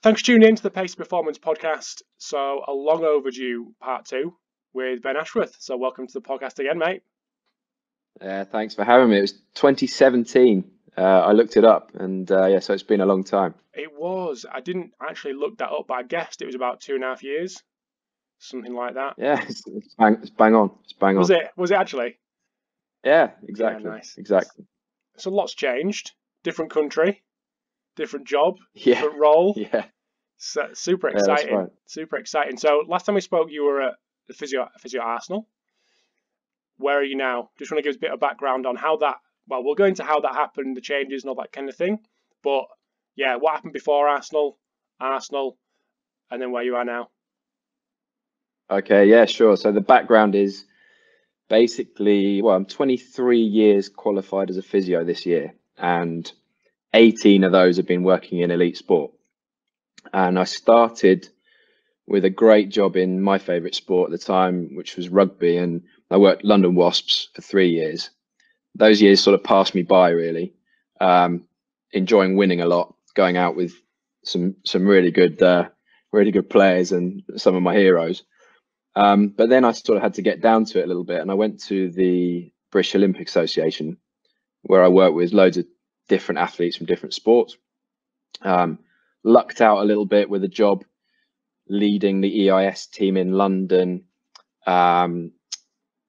Thanks for tuning in to the Pacey Performance podcast. So, a long overdue part two with Ben Ashworth. So, welcome to the podcast again, mate. Yeah, thanks for having me. It was 2017. Uh, I looked it up, and uh, yeah, so it's been a long time. It was. I didn't actually look that up, but I guessed it was about two and a half years, something like that. Yeah, it's, it's bang, it's bang on. It's bang Was on. Was it? Was it actually? Yeah, exactly. nice. Exactly. So, lots changed. Different country, different job, Yeah, different role. yeah. So, super exciting. right. Super exciting. So, last time we spoke, you were at the physio, physio Arsenal. Where are you now? Just want to give us a bit of background on how that. Well, we'll go into how that happened, the changes, and all that kind of thing. But yeah, what happened before Arsenal, Arsenal, and then where you are now. Okay, yeah, sure. So the background is basically, well, I'm 23 years qualified as a physio this year, and 18 of those have been working in elite sport. And I started with a great job in my favourite sport at the time, which was rugby, and I worked London Wasps for three years. Those years sort of passed me by, really. Um, enjoying winning a lot, going out with some some really good, uh, really good players and some of my heroes. Um, but then I sort of had to get down to it a little bit, and I went to the British Olympic Association, where I worked with loads of different athletes from different sports. Um, lucked out a little bit with a job leading the EIS team in London um,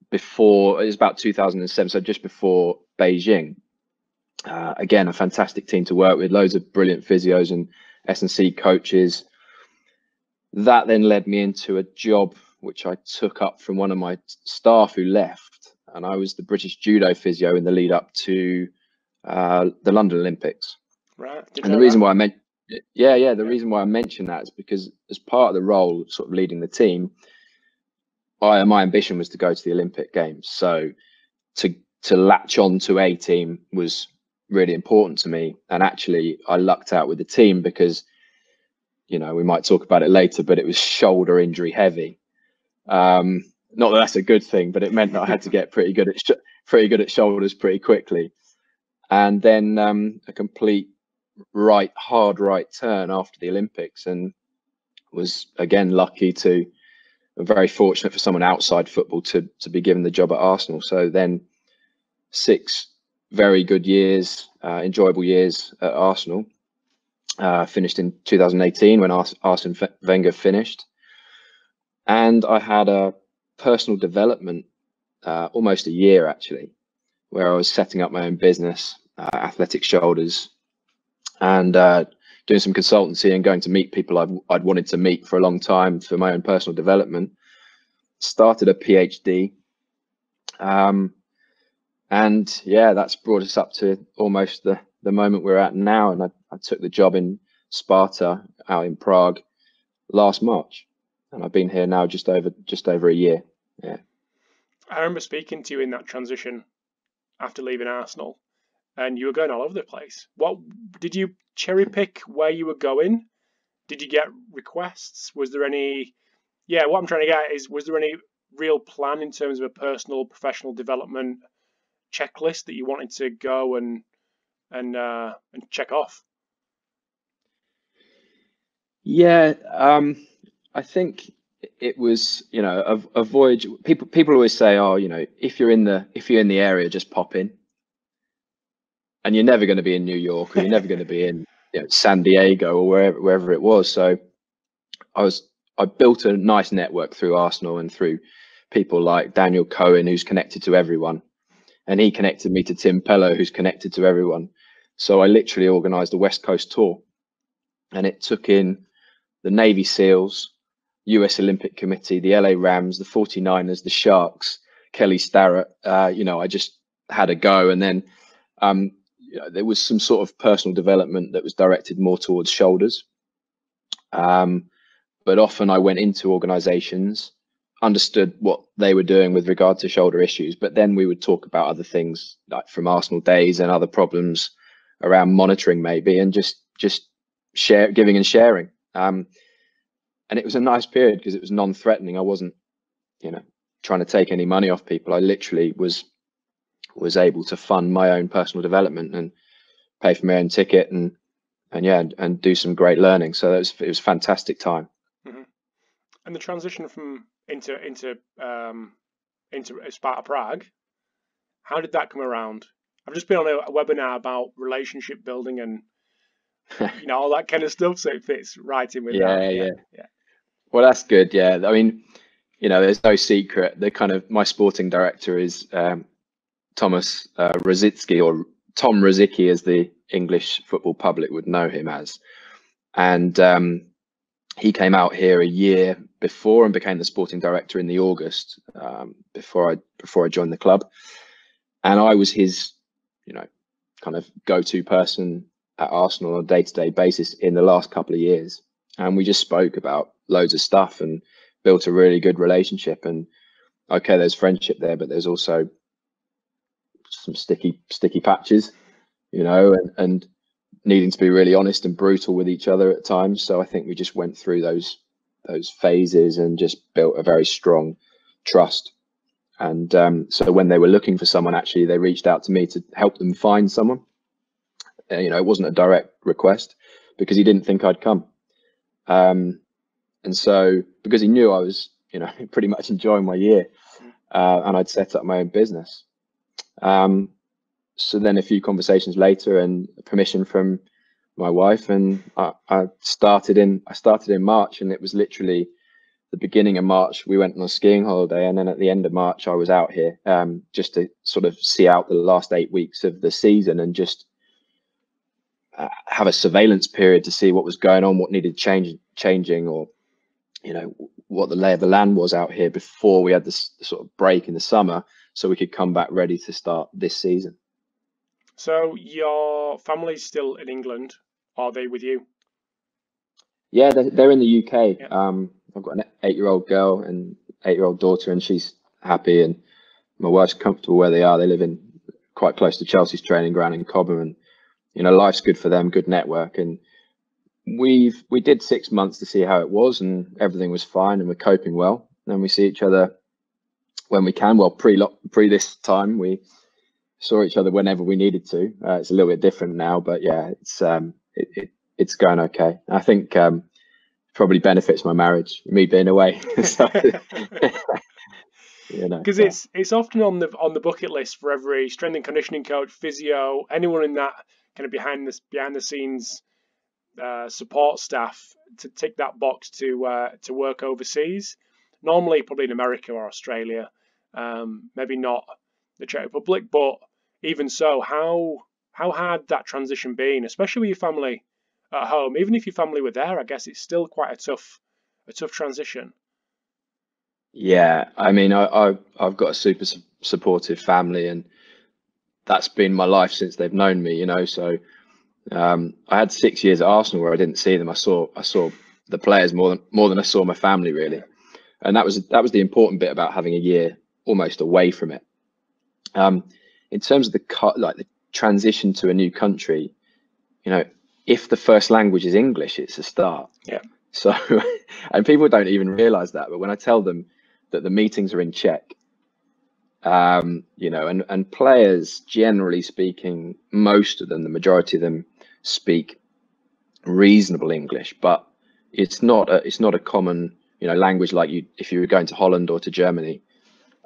before it was about 2007, so just before Beijing. Uh, again, a fantastic team to work with, loads of brilliant physios and S&C coaches. That then led me into a job which I took up from one of my staff who left, and I was the British judo physio in the lead up to uh, the London Olympics. Right. And the reason that. why I meant, yeah, yeah, the reason why I mentioned that is because as part of the role, sort of leading the team, I my ambition was to go to the Olympic Games. So to to latch on to a team was really important to me. And actually, I lucked out with the team because, you know, we might talk about it later, but it was shoulder injury heavy. Um, not that that's a good thing, but it meant that I had to get pretty good at sh- pretty good at shoulders pretty quickly. And then um, a complete right hard right turn after the Olympics, and was again lucky to very fortunate for someone outside football to to be given the job at Arsenal. So then six very good years, uh, enjoyable years at Arsenal. Uh, finished in 2018 when Ars- Arsene Wenger finished, and I had a personal development uh, almost a year actually, where I was setting up my own business, uh, Athletic Shoulders, and uh, doing some consultancy and going to meet people I'd, I'd wanted to meet for a long time for my own personal development. Started a PhD. Um, and yeah, that's brought us up to almost the, the moment we're at now. And I, I took the job in Sparta out in Prague last March. And I've been here now just over just over a year. Yeah. I remember speaking to you in that transition after leaving Arsenal, and you were going all over the place. What did you cherry pick where you were going? Did you get requests? Was there any? Yeah, what I'm trying to get is, was there any real plan in terms of a personal, professional development checklist that you wanted to go and and uh, and check off? Yeah, um, I think it was, you know, a, a voyage. People people always say, oh, you know, if you're in the if you're in the area, just pop in. And you're never going to be in New York, or you're never going to be in you know, San Diego or wherever wherever it was. So I was I built a nice network through Arsenal and through people like Daniel Cohen, who's connected to everyone, and he connected me to Tim Pello, who's connected to everyone. So I literally organised a West Coast tour, and it took in the Navy SEALs, US Olympic Committee, the LA Rams, the 49ers, the Sharks, Kelly Starrett. Uh, you know, I just had a go. And then um, you know, there was some sort of personal development that was directed more towards shoulders. Um, but often I went into organizations, understood what they were doing with regard to shoulder issues, but then we would talk about other things like from Arsenal days and other problems around monitoring maybe and just just share giving and sharing um, and it was a nice period because it was non-threatening. I wasn't, you know, trying to take any money off people. I literally was was able to fund my own personal development and pay for my own ticket and and yeah, and, and do some great learning. So it was it was a fantastic time. Mm-hmm. And the transition from into into um, into Sparta Prague, how did that come around? I've just been on a, a webinar about relationship building and you know all that kind of stuff, so it fits right in with yeah, that. Yeah, yeah. Well, that's good. Yeah, I mean, you know, there's no secret. The kind of my sporting director is um, Thomas uh, Rosicky or Tom Rosicky, as the English football public would know him as, and um, he came out here a year before and became the sporting director in the August um, before I before I joined the club, and I was his, you know, kind of go-to person at Arsenal on a day-to-day basis in the last couple of years, and we just spoke about loads of stuff and built a really good relationship. And okay, there's friendship there, but there's also some sticky sticky patches, you know, and and needing to be really honest and brutal with each other at times. So I think we just went through those those phases and just built a very strong trust. And um, so when they were looking for someone, actually, they reached out to me to help them find someone. Uh, you know, it wasn't a direct request because he didn't think I'd come. Um, and so because he knew I was, you know, pretty much enjoying my year, uh, and I'd set up my own business. Um, so then a few conversations later, and permission from my wife, and I, I started in I started in March, and it was literally the beginning of March. We went on a skiing holiday, and then at the end of March, I was out here um, just to sort of see out the last eight weeks of the season and just uh, have a surveillance period to see what was going on, what needed change, changing, or you know what the lay of the land was out here before we had this sort of break in the summer, so we could come back ready to start this season. So your family's still in England? Are they with you? Yeah, they're, they're in the UK. Yeah. Um, I've got an eight-year-old girl and eight-year-old daughter, and she's happy, and my wife's comfortable where they are. They live in quite close to Chelsea's training ground in Cobham, and you know, life's good for them, good network, and we've we did six months to see how it was, and everything was fine, and we're coping well. And we see each other when we can. Well, pre pre this time, we saw each other whenever we needed to. Uh, it's a little bit different now, but yeah, it's um, it, it it's going okay. I think um, probably benefits my marriage, me being away. you know, because it's it's often on the on the bucket list for every strength and conditioning coach, physio, anyone in that kind of behind this behind the scenes uh, support staff to tick that box to uh, to work overseas. Normally, probably in America or Australia, um, maybe not the Czech Republic, but even so, how how hard that transition been, especially with your family at home? Even if your family were there, I guess it's still quite a tough a tough transition. Yeah, I mean, I, I I've got a super supportive family, and that's been my life since they've known me. You know, so um, I had six years at Arsenal where I didn't see them. I saw I saw the players more than more than I saw my family really, and that was that was the important bit about having a year almost away from it. Um, in terms of the cut, like the transition to a new country, you know, if the first language is English, it's a start. Yeah. So, and people don't even realize that, but when I tell them that the meetings are in Czech, um, you know, and and players, generally speaking, most of them, the majority of them, speak reasonable English, but it's not a, it's not a common you know language like you if you were going to Holland or to Germany.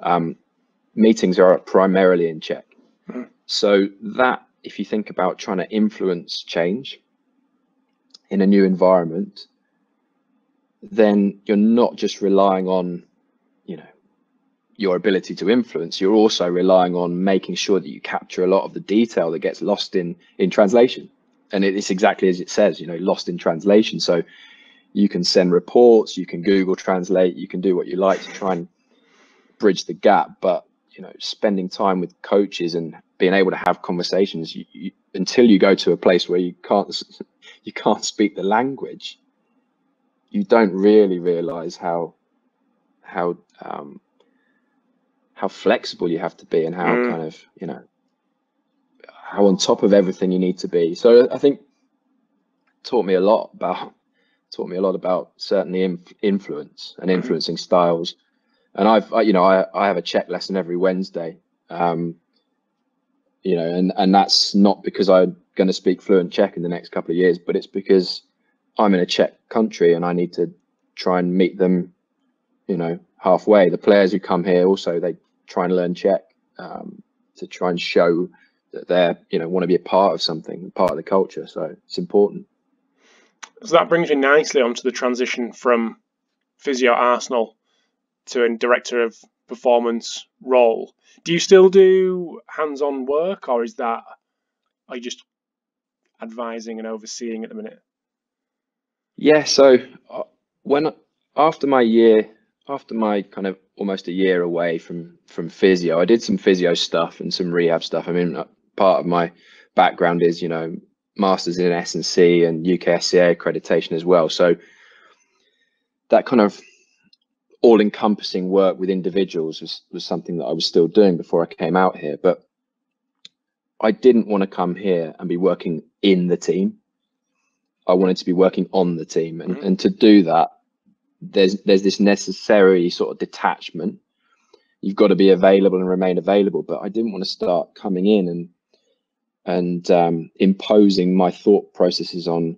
Um, meetings are primarily in Czech, mm. so that if you think about trying to influence change in a new environment, then you're not just relying on you know your ability to influence you're also relying on making sure that you capture a lot of the detail that gets lost in in translation and it's exactly as it says, you know, lost in translation. So you can send reports, you can Google Translate, you can do what you like to try and bridge the gap. But you know, spending time with coaches and being able to have conversations you, you, until you go to a place where you can't you can't speak the language, you don't really realize how how um, how flexible you have to be and how mm. kind of you know how on top of everything you need to be. So I think taught me a lot about taught me a lot about certainly inf- influence and mm-hmm. influencing styles. And I've I, you know I I have a Czech lesson every Wednesday. Um, you know, and and that's not because I'm going to speak fluent Czech in the next couple of years, but it's because I'm in a Czech country and I need to try and meet them, you know, halfway. The players who come here also they try and learn Czech um, to try and show they're, you know, want to be a part of something, part of the culture. So it's important. So that brings me nicely onto the transition from physio Arsenal to a director of performance role. Do you still do hands-on work, or is that are you just advising and overseeing at the minute? Yeah. So uh, when after my year, after my kind of almost a year away from from physio, I did some physio stuff and some rehab stuff. I mean, uh, part of my background is you know masters in S and C and UKSCA accreditation as well. So that kind of all-encompassing work with individuals was, was something that I was still doing before I came out here. But I didn't want to come here and be working in the team. I wanted to be working on the team, and, mm-hmm. and to do that, there's there's this necessary sort of detachment. You've got to be available and remain available. But I didn't want to start coming in and and um, imposing my thought processes on,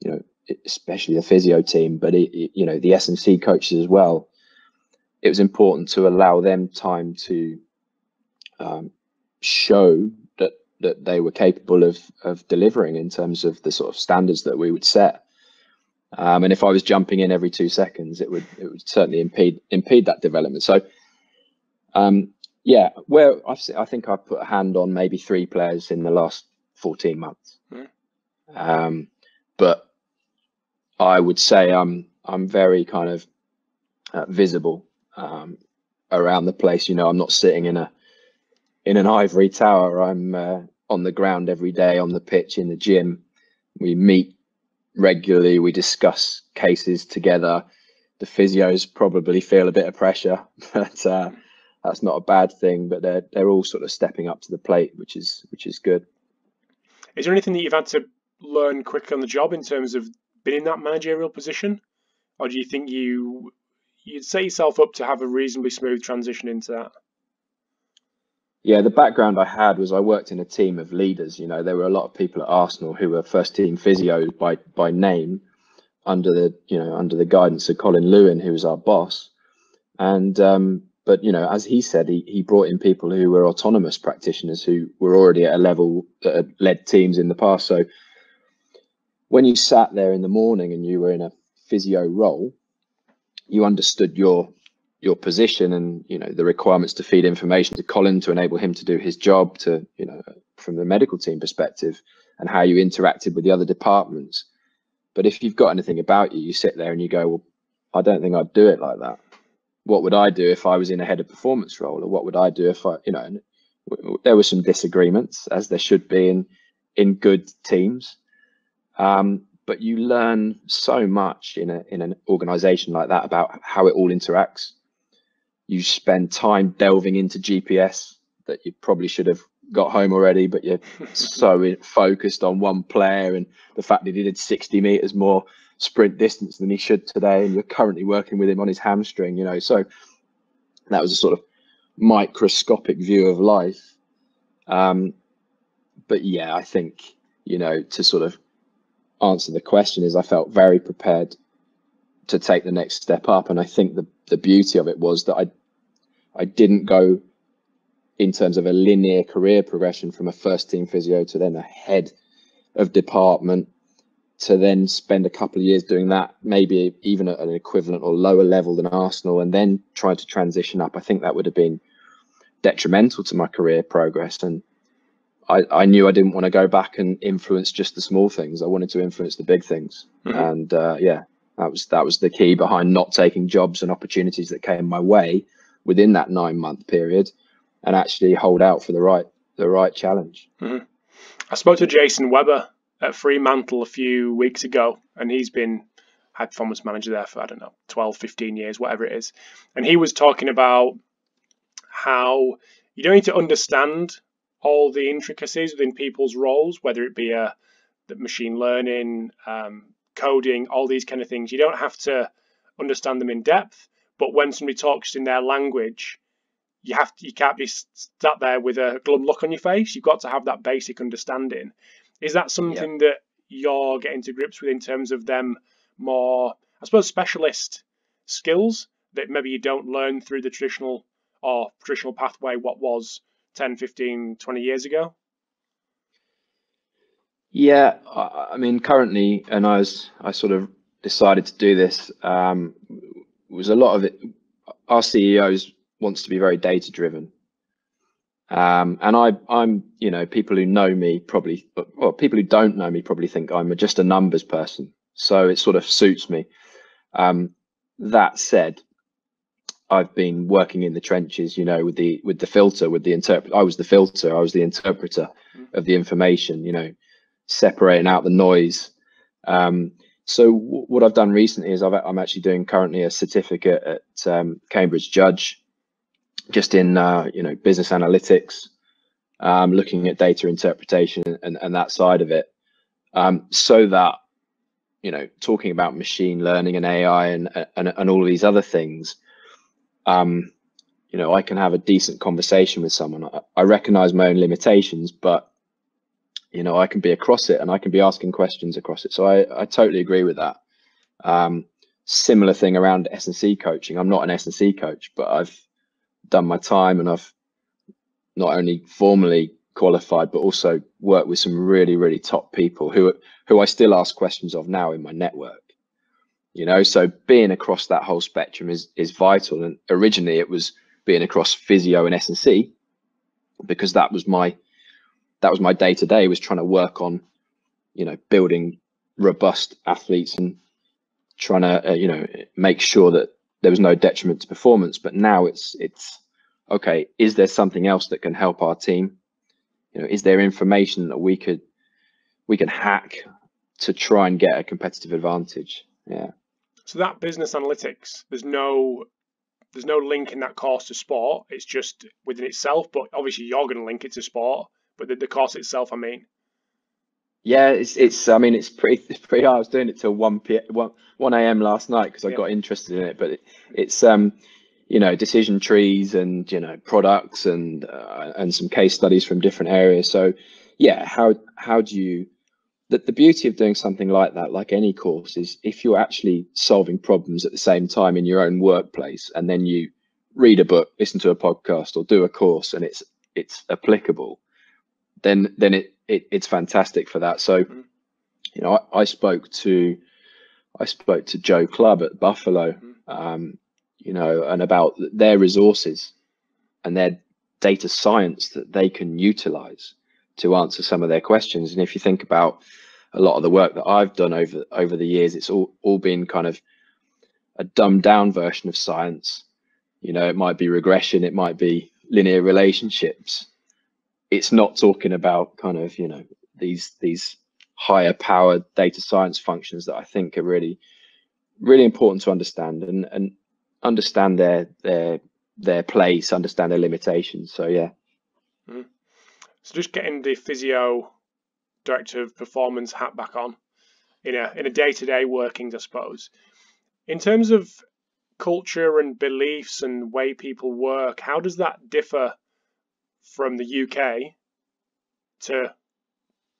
you know, especially the physio team, but it, it, you know the S and C coaches as well. It was important to allow them time to um, show that that they were capable of of delivering in terms of the sort of standards that we would set. Um, and if I was jumping in every two seconds, it would it would certainly impede impede that development. So, um, yeah, well, I've I think I've put a hand on maybe three players in the last fourteen months. Mm. Um, but I would say I'm I'm very kind of uh, visible um, around the place. You know, I'm not sitting in a in an ivory tower. I'm uh, on the ground every day, on the pitch, in the gym. We meet regularly. We discuss cases together. The physios probably feel a bit of pressure, but uh, that's not a bad thing. But they're they're all sort of stepping up to the plate, which is which is good. Is there anything that you've had to learn quick on the job in terms of being in that managerial position, or do you think you you'd set yourself up to have a reasonably smooth transition into that? Yeah, the background I had was I worked in a team of leaders. You know, there were a lot of people at Arsenal who were first team physio by by name, under the you know under the guidance of Colin Lewin, who was our boss. And um, but you know, as he said, he he brought in people who were autonomous practitioners who were already at a level that had led teams in the past. So when you sat there in the morning and you were in a physio role, you understood your your position and you know the requirements to feed information to Colin to enable him to do his job to you know from the medical team perspective and how you interacted with the other departments. But if you've got anything about you, you sit there and you go, well, I don't think I'd do it like that. What would I do if I was in a head of performance role, or what would I do if I, you know, there were some disagreements as there should be in in good teams. Um, but you learn so much in a in an organization like that about how it all interacts. You spend time delving into GPS that you probably should have got home already, but you're so focused on one player and the fact that he did 60 meters more sprint distance than he should today, and you're currently working with him on his hamstring, you know. So that was a sort of microscopic view of life. Um, but yeah, I think, you know, to sort of answer the question is I felt very prepared to take the next step up. And I think the, the beauty of it was that I I didn't go in terms of a linear career progression from a first team physio to then a head of department to then spend a couple of years doing that, maybe even at an equivalent or lower level than Arsenal, and then try to transition up. I think that would have been detrimental to my career progress. And I, I knew I didn't want to go back and influence just the small things. I wanted to influence the big things. Mm-hmm. And uh, yeah, that was that was the key behind not taking jobs and opportunities that came my way within that nine month period, and actually hold out for the right the right challenge. Mm-hmm. I spoke to Jason Weber at Fremantle a few weeks ago, and he's been had performance manager there for I don't know 12, 15 years, whatever it is, and he was talking about how you don't need to understand all the intricacies within people's roles, whether it be a machine learning, um, coding, all these kind of things. You don't have to understand them in depth, but when somebody talks in their language, you have to, you can't be sat there with a glum look on your face. You've got to have that basic understanding. Is that something yeah. that you're getting to grips with in terms of them more, I suppose, specialist skills that maybe you don't learn through the traditional or traditional pathway what was 10, 15, 20 years ago? Yeah, I mean, currently, and I was, I sort of decided to do this. Um, was a lot of it. Our CEOs wants to be very data driven, um, and I, I'm, you know, people who know me probably, well, people who don't know me probably think I'm just a numbers person. So it sort of suits me. Um, that said, I've been working in the trenches, you know, with the with the filter, with the interpret. I was the filter. I was the interpreter of the information, you know, separating out the noise. Um, so what I've done recently is i am actually doing currently a certificate at um, Cambridge Judge, just in uh, you know business analytics, um, looking at data interpretation and, and that side of it, um, so that you know talking about machine learning and AI and and, and all of these other things um, you know, I can have a decent conversation with someone. I, I recognize my own limitations, but you know, I can be across it and I can be asking questions across it. So I, I totally agree with that. Um, similar thing around S&C coaching. I'm not an S&C coach, but I've done my time and I've not only formally qualified, but also worked with some really, really top people who who I still ask questions of now in my network you know? So being across that whole spectrum is is vital. And originally it was being across physio and S&C because that was my that was my day to day was trying to work on you know building robust athletes and trying to uh, you know make sure that there was no detriment to performance but now it's it's okay is there something else that can help our team you know is there information that we could we can hack to try and get a competitive advantage yeah so that business analytics, there's no there's no link in that course to sport. It's just within itself. But obviously, you're going to link it to sport. But the, the course itself, I mean. Yeah, it's it's. I mean, it's pretty it's pretty hard. I was doing it till one p 1, 1 a.m. last night because I yeah. got interested in it. But it, it's um, you know, decision trees and you know products and uh, and some case studies from different areas. So yeah, how how do you that the beauty of doing something like that, like any course, is if you're actually solving problems at the same time in your own workplace, and then you read a book, listen to a podcast, or do a course, and it's it's applicable, then then it, it it's fantastic for that. So, mm-hmm. you know, I, I, spoke to I spoke to Joe Club at Buffalo, mm-hmm. um, you know, and about their resources and their data science that they can utilize to answer some of their questions. And if you think about a lot of the work that I've done over over the years, it's all all been kind of a dumbed down version of science. You know, it might be regression, it might be linear relationships. It's not talking about kind of you know these these higher powered data science functions that I think are really really important to understand and and understand their their their place, understand their limitations. So yeah. Mm. So just getting the physio director of performance hat back on in a in a day to day workings, I suppose. In terms of culture and beliefs and way people work, how does that differ from the UK to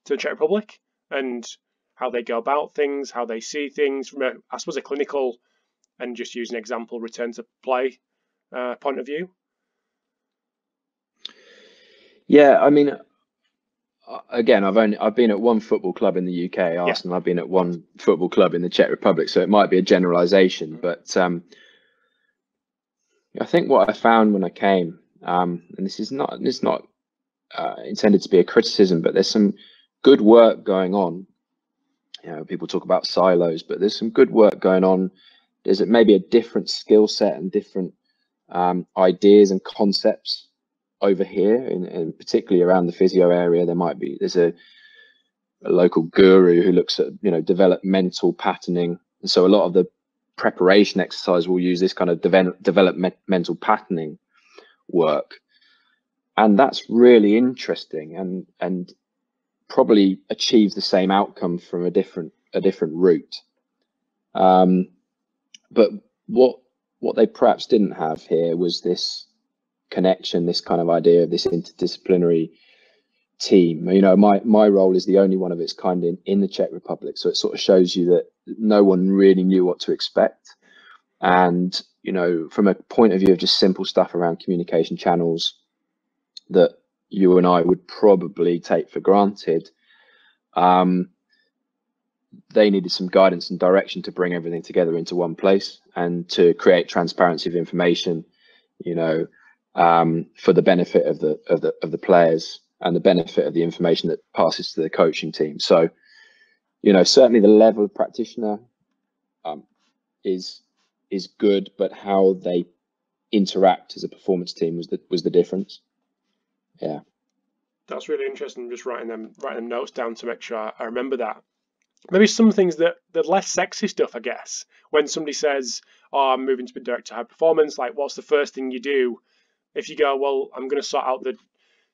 to the Czech Republic and how they go about things, how they see things from a I suppose a clinical and just use an example return to play uh, point of view? Yeah, I mean, uh, again, I've only I've been at one football club in the UK, Arsenal. Yeah. I've been at one football club in the Czech Republic, so it might be a generalisation, mm-hmm. but um, I think what I found when I came, um, and this is not this is not uh, intended to be a criticism, but there's some good work going on. You know, people talk about silos, but there's some good work going on. There's maybe a different skill set and different um, ideas and concepts over here, and, particularly around the physio area, there might be there's a, a local guru who looks at you know developmental patterning, and so a lot of the preparation exercise will use this kind of develop, developmental patterning work, and that's really interesting and and probably achieves the same outcome from a different a different route. Um, but what what they perhaps didn't have here was this connection, this kind of idea of this interdisciplinary team. You know, my my role is the only one of its kind in in the Czech Republic, so it sort of shows you that no one really knew what to expect. And you know, from a point of view of just simple stuff around communication channels that you and I would probably take for granted, um, they needed some guidance and direction to bring everything together into one place and to create transparency of information. You know, um, for the benefit of the of the of the players and the benefit of the information that passes to the coaching team. So, you know, certainly the level of practitioner um, is is good, but how they interact as a performance team was the was the difference. Yeah, that's really interesting. Just writing them writing them notes down to make sure I remember that. Maybe some things that the less sexy stuff, I guess. When somebody says, "Oh, I'm moving to be director of high performance," like, what's the first thing you do? If you go, "Well, I'm going to sort out the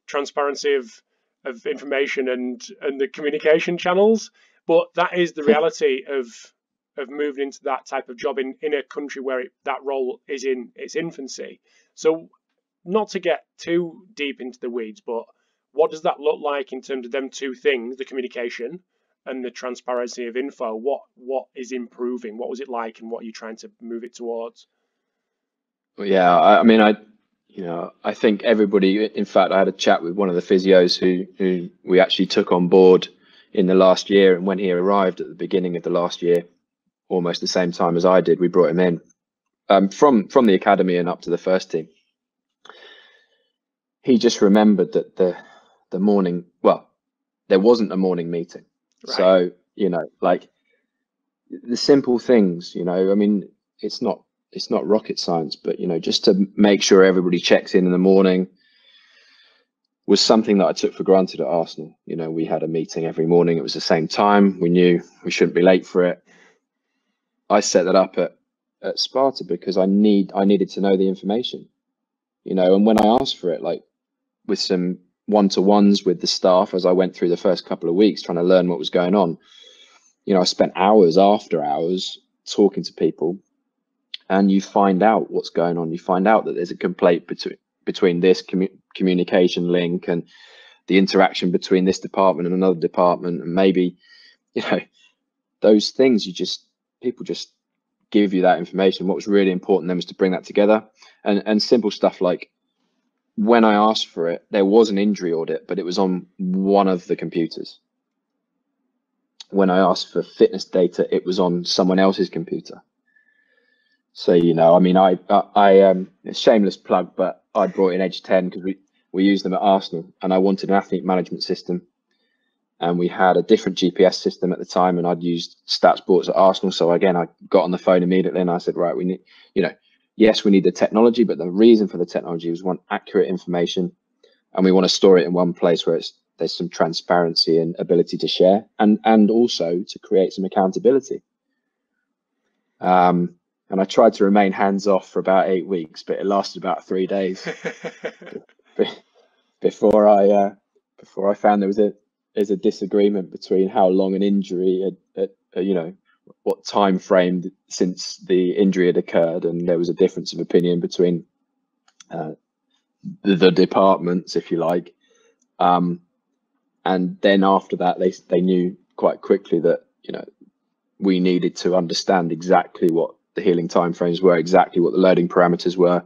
transparency of of information and and the communication channels," but that is the reality of of moving into that type of job in, in a country where it, that role is in its infancy. So, not to get too deep into the weeds, but what does that look like in terms of them two things, the communication and the transparency of info? What what is improving? What was it like, and what are you trying to move it towards? Yeah, I, I mean, I you know, I think everybody. In fact, I had a chat with one of the physios who who we actually took on board in the last year, and when he arrived at the beginning of the last year, almost the same time as I did. We brought him in um, from from the academy and up to the first team. He just remembered that the the morning, well, there wasn't a morning meeting, right. so you know, like the simple things. You know, I mean, it's not it's not rocket science, but you know, just to make sure everybody checks in in the morning was something that I took for granted at Arsenal. You know, we had a meeting every morning. It was the same time. We knew we shouldn't be late for it. I set that up at, at Sparta because I need I needed to know the information, you know. And when I asked for it, like with some one to ones with the staff as I went through the first couple of weeks trying to learn what was going on, you know, I spent hours after hours talking to people, and you find out what's going on. You find out that there's a complaint between between this commu- communication link and the interaction between this department and another department, and maybe, you know, those things you just people just give you that information. What was really important then was to bring that together and, and simple stuff like when I asked for it, there was an injury audit, but it was on one of the computers. When I asked for fitness data, it was on someone else's computer. So you know, I mean, I I, um, shameless plug, but I brought in Edge10 because we we use them at Arsenal, and I wanted an athlete management system and we had a different GPS system at the time, and I'd used StatSports at Arsenal. So again, I got on the phone immediately and I said, right, we need, you know, yes, we need the technology, but the reason for the technology was want accurate information, and we want to store it in one place where it's there's some transparency and ability to share, and and also to create some accountability. Um, and I tried to remain hands off for about eight weeks, but it lasted about three days before I uh, before I found there was a there's a disagreement between how long an injury had, had, you know what time frame since the injury had occurred and there was a difference of opinion between uh, the, the, departments if you like. Um, and then after that they they knew quite quickly that you know we needed to understand exactly what the healing timeframes were exactly what the loading parameters were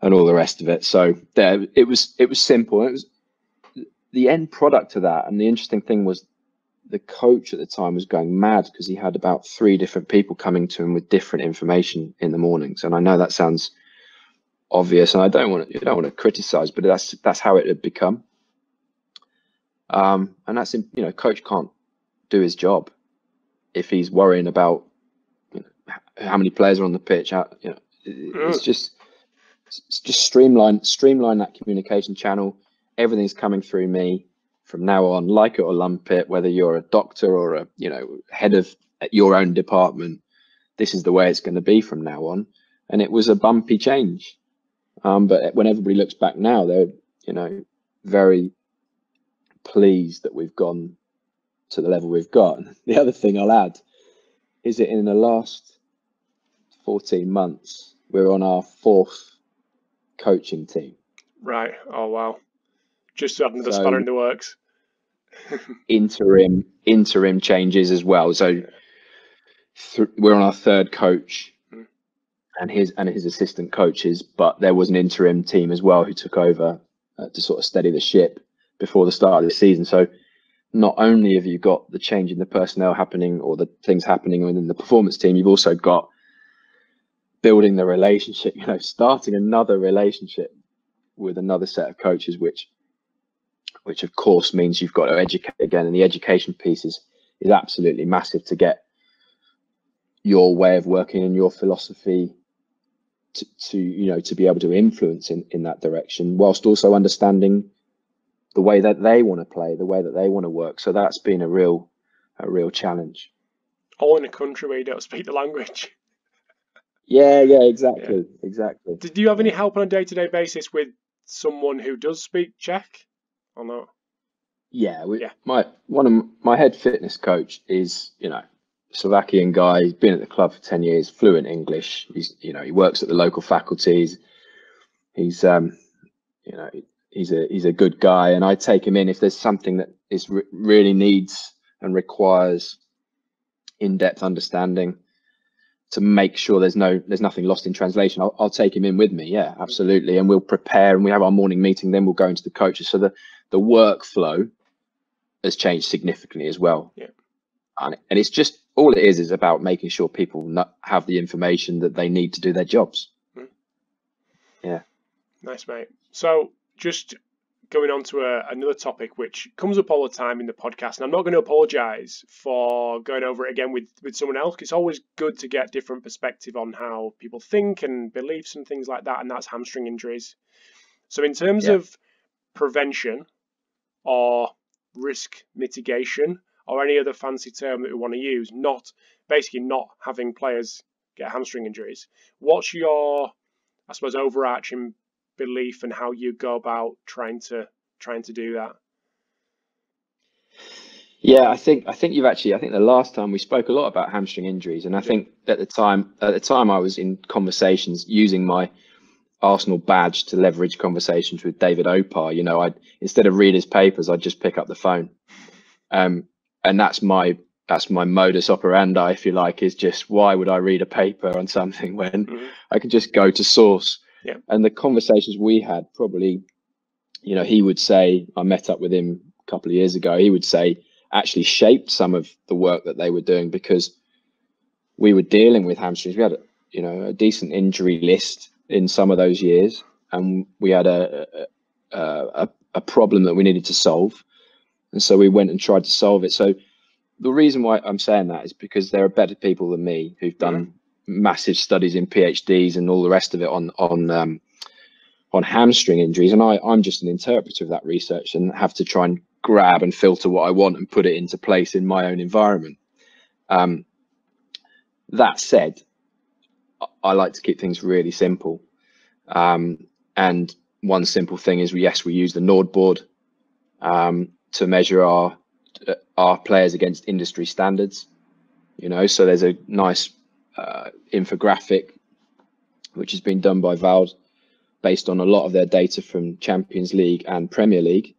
and all the rest of it. So there it was it was simple. It was the end product of that, and the interesting thing was the coach at the time was going mad because he had about three different people coming to him with different information in the mornings. And I know that sounds obvious, and I don't want to, you don't want to criticize, but that's that's how it had become. Um, and that's you know, coach can't do his job if he's worrying about you know, how many players are on the pitch. How, you know, it's just it's just streamline streamline that communication channel everything's coming through me from now on, like it or lump it, whether you're a doctor or a, you know, head of your own department, this is the way it's going to be from now on. And it was a bumpy change. Um, but when everybody looks back now, they're, you know, very pleased that we've gone to the level we've got. The other thing I'll add is that in the last 14 months, we're on our fourth coaching team. Right. Oh, wow Just another so, spanner in the works. interim interim changes as well. So th- we're on our third coach mm. and his and his assistant coaches, but there was an interim team as well who took over uh, to sort of steady the ship before the start of the season. So not only have you got the change in the personnel happening or the things happening within the performance team, you've also got building the relationship, you know, starting another relationship with another set of coaches, which which of course means you've got to educate again. And the education piece is, is absolutely massive to get your way of working and your philosophy to, to you know to be able to influence in, in that direction whilst also understanding the way that they want to play the way that they want to work. So that's been a real a real challenge. All in a country where you don't speak the language. Yeah yeah exactly yeah. exactly. Did you have any help on a day-to-day basis with someone who does speak czech or not yeah, we, yeah. my one of my head fitness coach is you know Slovakian guy. He's been at the club for ten years, fluent English. He's you know he works at the local faculties. He's um you know he's a he's a good guy, and I take him in if there's something that is re- really needs and requires in-depth understanding to make sure there's no there's nothing lost in translation. I'll, I'll take him in with me. Yeah, absolutely, and we'll prepare and we have our morning meeting. Then we'll go into the coaches. So the the workflow has changed significantly as well. Yeah and, and it's just all it is is about making sure people not have the information that they need to do their jobs. Mm. Yeah. Nice, mate. So just going on to a, another topic which comes up all the time in the podcast, and I'm not going to apologise for going over it again with, with someone else. It's always good to get different perspective on how people think and beliefs and things like that, and that's hamstring injuries. So in terms yeah. of prevention or risk mitigation, or any other fancy term that we want to use, not basically not having players get hamstring injuries. What's your, I suppose, overarching belief and how you go about trying to trying to do that? Yeah, I think I think you've actually I think the last time we spoke a lot about hamstring injuries, and I think at the time at the time I was in conversations using my Arsenal badge to leverage conversations with David Opar. You know, I instead of read his papers, I'd just pick up the phone. Um, and that's my that's my modus operandi, if you like, is just why would I read a paper on something when mm-hmm. I can just go to source? Yeah. And the conversations we had probably, you know, he would say, I met up with him a couple of years ago, he would say, actually shaped some of the work that they were doing because we were dealing with hamstrings. We had, you know, a decent injury list in some of those years, and we had a, a, a, a problem that we needed to solve and so we went and tried to solve it. So the reason why I'm saying that is because there are better people than me who've done massive studies in PhDs and all the rest of it on on um, on hamstring injuries, and I I'm just an interpreter of that research and have to try and grab and filter what I want and put it into place in my own environment. Um, that said, I like to keep things really simple. Um, and one simple thing is, yes, we use the NordBord. Um, to measure our our players against industry standards. You know, so there's a nice uh, infographic which has been done by Vald based on a lot of their data from Champions League and Premier League.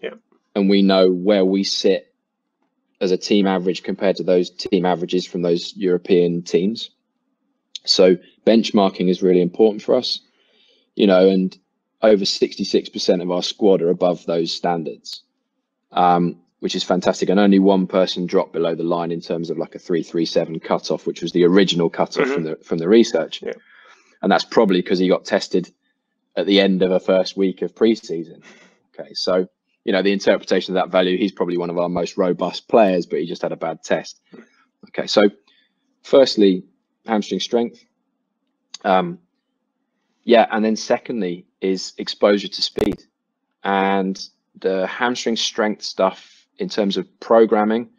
Yeah. And we know where we sit as a team average compared to those team averages from those European teams. So benchmarking is really important for us, you know, and over 66% of our squad are above those standards um, which is fantastic. And only one person dropped below the line in terms of like a three three seven cutoff, which was the original cutoff mm-hmm. from the from the research. Yeah. And that's probably because he got tested at the end of a first week of preseason. Okay, so you know the interpretation of that value, he's probably one of our most robust players, but he just had a bad test. Okay, so firstly, hamstring strength. Um, yeah, and then secondly is exposure to speed. And the hamstring strength stuff in terms of programming.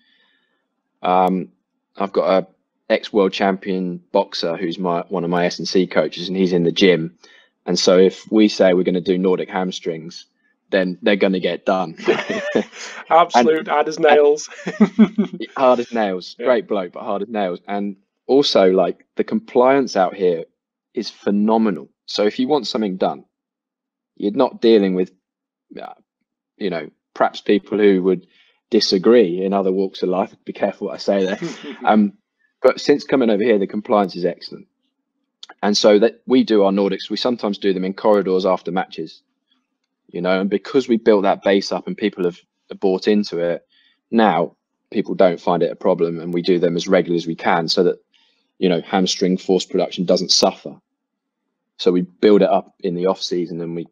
Um, I've got a ex world champion boxer who's my one of my S and C coaches, and he's in the gym. And so if we say we're going to do Nordic hamstrings, then they're going to get done. Absolute and, hard as nails. hard as nails. Yeah. Great bloke, but hard as nails. And also, like the compliance out here is phenomenal. So if you want something done, you're not dealing with you know, perhaps people who would disagree in other walks of life. Be careful what I say there. um, but since coming over here, the compliance is excellent. And so that we do our Nordics, we sometimes do them in corridors after matches, you know, and because we built that base up and people have bought into it, now people don't find it a problem and we do them as regularly as we can so that, you know, hamstring force production doesn't suffer. So we build it up in the off season and we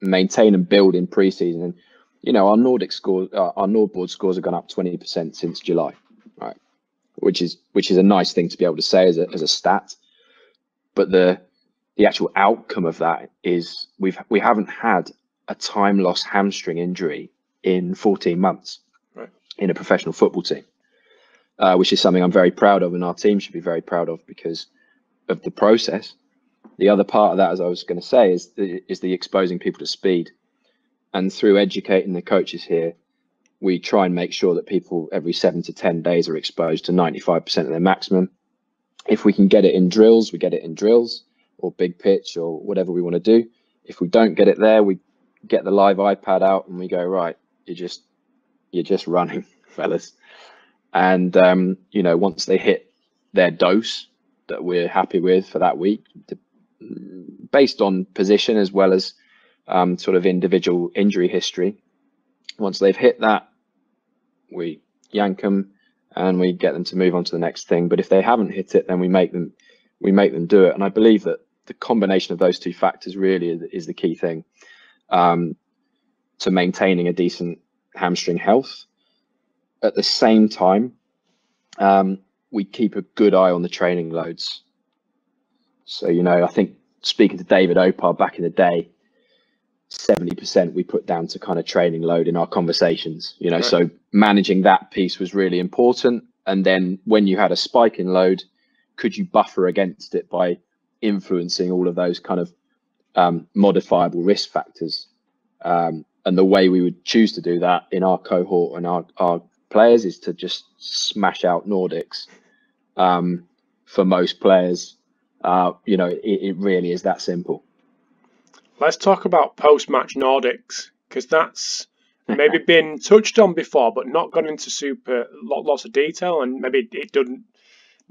maintain and build in pre-season. And you know, our Nordic scores, uh, our NordBord scores have gone up 20% since July, right? Which is which is a nice thing to be able to say as a as a stat. But the the actual outcome of that is we've we haven't had a time loss hamstring injury in 14 months right. in a professional football team, uh, which is something I'm very proud of, and our team should be very proud of because of the process. The other part of that, as I was going to say, is the, is the exposing people to speed and through educating the coaches here, we try and make sure that people every seven to 10 days are exposed to 95% of their maximum. If we can get it in drills, we get it in drills or big pitch or whatever we want to do. If we don't get it there, we get the live iPad out and we go, right, you're just, you're just running, fellas. And, um, you know, once they hit their dose that we're happy with for that week, based on position as well as um, sort of individual injury history. Once they've hit that, we yank them and we get them to move on to the next thing. But if they haven't hit it, then we make them we make them do it. And I believe that the combination of those two factors really is, the key thing um, to maintaining a decent hamstring health. At the same time, um, we keep a good eye on the training loads. So you know, I think speaking to David Opar back in the day, 70% we put down to kind of training load in our conversations you know right. so managing that piece was really important and then when you had a spike in load could you buffer against it by influencing all of those kind of um, modifiable risk factors um, and the way we would choose to do that in our cohort and our, our players is to just smash out nordics um, for most players uh, you know it, it really is that simple Let's talk about post-match Nordics because that's maybe been touched on before, but not gone into super lots of detail, and maybe it doesn't.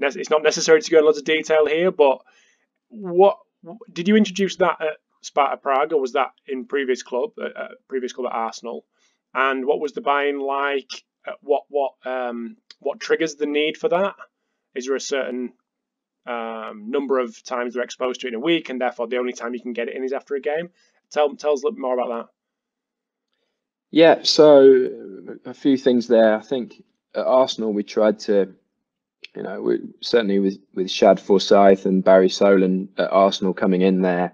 It's not necessary to go in lots of detail here. But what did you introduce that at Sparta Prague, or was that in previous club, uh, previous club at Arsenal? And what was the buy-in like? What what um, what triggers the need for that? Is there a certain um, number of times they're exposed to it in a week, and therefore the only time you can get it in is after a game. Tell, tell us a little bit more about that. Yeah, so a few things there. I think at Arsenal we tried to, you know, we, certainly with with Shad Forsythe and Barry Solan at Arsenal coming in there,